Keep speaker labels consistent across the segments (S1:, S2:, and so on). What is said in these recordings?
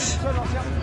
S1: 车走停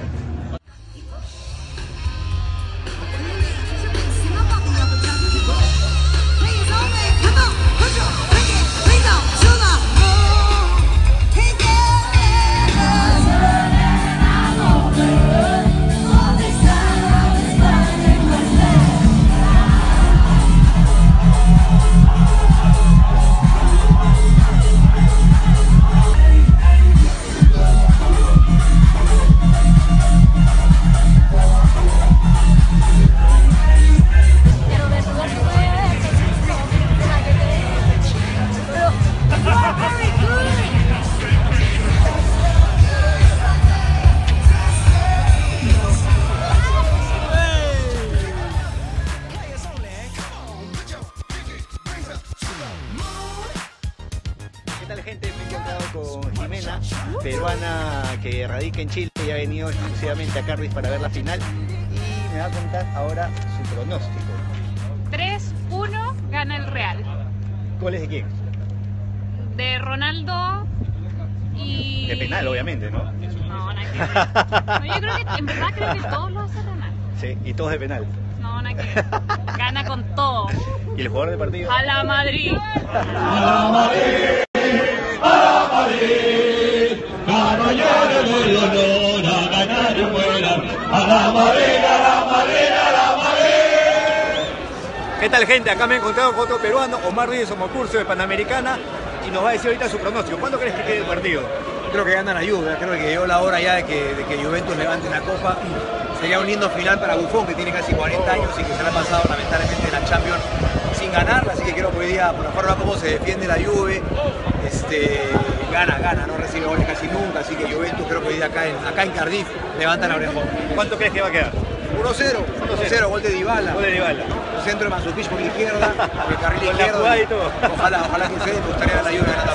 S1: tal gente? Me he encontrado con Jimena, peruana que radica en Chile y ha venido exclusivamente a Cardiff para ver la final y me va a contar ahora su pronóstico.
S2: 3-1 gana el Real.
S1: ¿Cuál es de quién?
S2: De Ronaldo y.
S1: De penal, obviamente, ¿no?
S2: No, nada que ver. No, yo creo que en verdad creo que todos lo hace Ronaldo.
S1: Sí, y todos de penal.
S2: No, nada que ver. Gana con todo.
S1: ¿Y el jugador de partido?
S2: A la Madrid.
S1: ¿Qué tal gente? Acá me he encontrado con otro peruano, Omar Díaz, somos curso de Panamericana y nos va a decir ahorita su pronóstico. ¿Cuándo crees que quede el partido?
S3: Creo que gana la Juve, creo que llegó la hora ya de que, de que Juventus levante la copa. Sería un lindo final para Buffon, que tiene casi 40 años y que se le ha pasado lamentablemente la Champions sin ganarla, así que creo que hoy día, por la forma como se defiende la Juve, este, gana, gana, no recibe goles casi nunca, así que Juventus creo que hoy día acá en, acá en Cardiff levanta la orejón.
S1: ¿Cuánto crees que va a quedar?
S3: 1-0, 1-0, gol de Dybala.
S1: Gol de Dybala.
S3: Un centro de Manzukic por la izquierda, el carril izquierdo.
S1: jugada y todo.
S3: Ojalá, ojalá que dé, me gustaría la Juve ganando.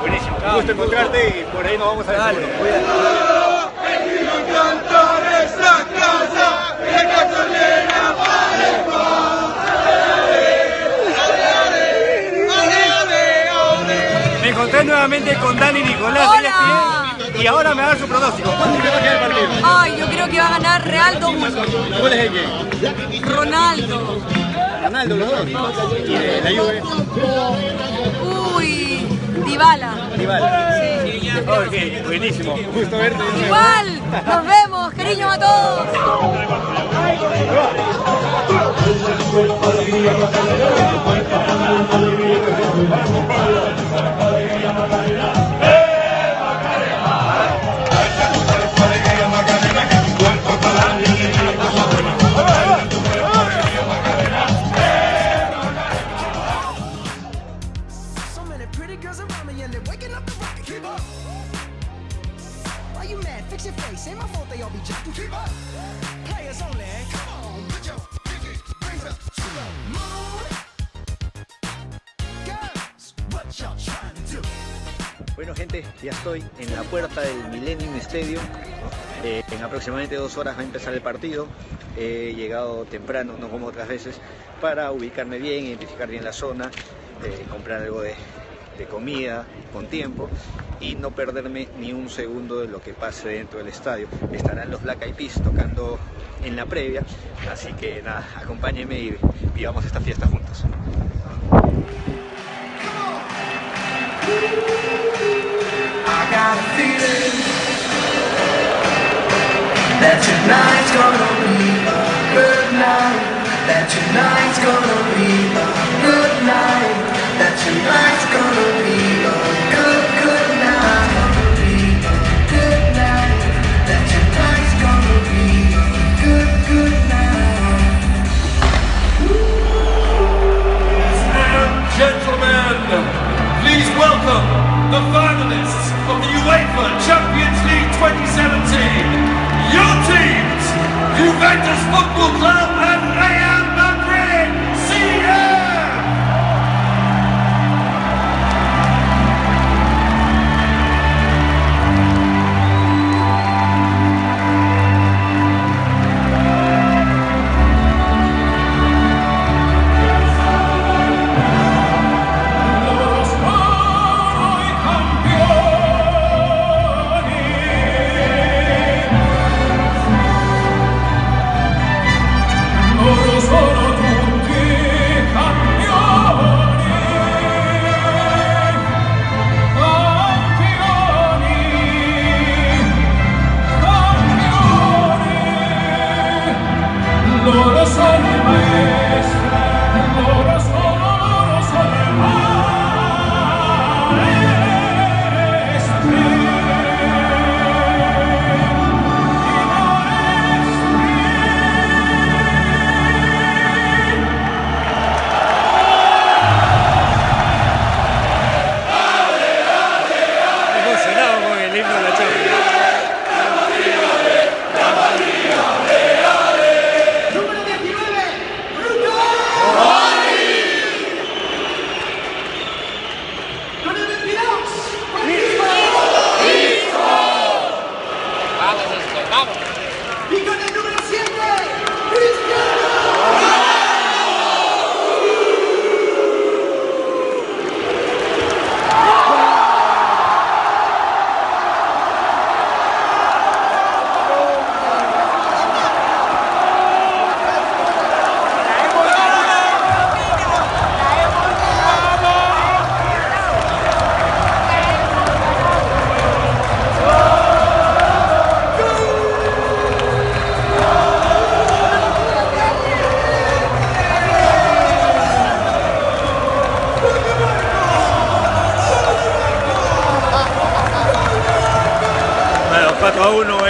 S1: Buenísimo. Un gusto encontrarte y por ahí nos vamos a ver.
S3: Dale, cuídate.
S1: Nuevamente con Dani Nicolás ESPN y ahora me va a dar su pronóstico. ¿Cuánto crees que va a quedar el partido?
S4: Ay, yo creo que va a ganar Real 2-1.
S1: ¿Cuál es el que?
S4: Ronaldo.
S1: Ronaldo, los dos. Y de la Juve,
S4: Uy, Dybala.
S1: Dybala.
S4: Sí.
S1: Ok, buenísimo. Gusto verte.
S4: Igual, nos vemos, cariños a todos.
S5: Waking up the rocket. Face. Keep up. Players only. What trying to do?
S1: Bueno gente, ya estoy en la puerta del Millennium Stadium. Eh, en aproximadamente dos horas va a empezar el partido. He llegado temprano, no como otras veces, para ubicarme bien, identificar bien la zona, eh, comprar algo de, de comida con tiempo y no perderme ni un segundo de lo que pase dentro del estadio. Estarán los Black Eyed Peas tocando en la previa, así que nada, acompáñenme y vivamos esta fiesta juntos.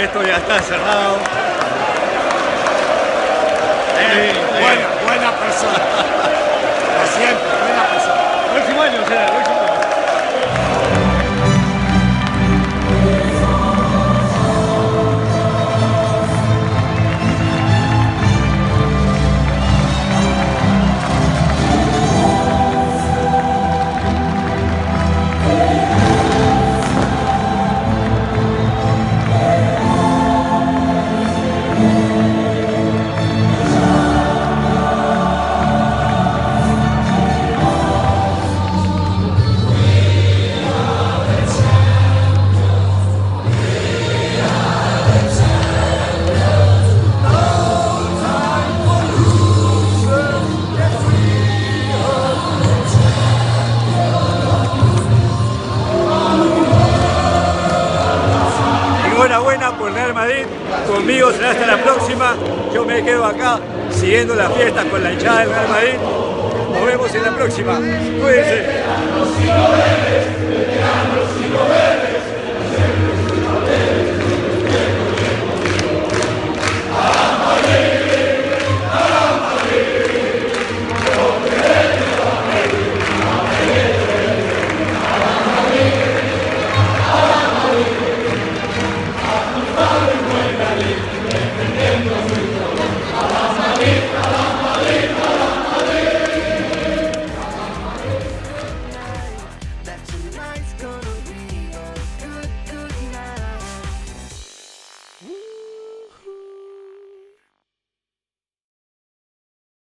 S1: Esto ya está cerrado. Enhorabuena por Real Madrid, conmigo será hasta la próxima. Yo me quedo acá siguiendo las fiestas con la hinchada del Real Madrid. Nos vemos en la próxima. Cuídense.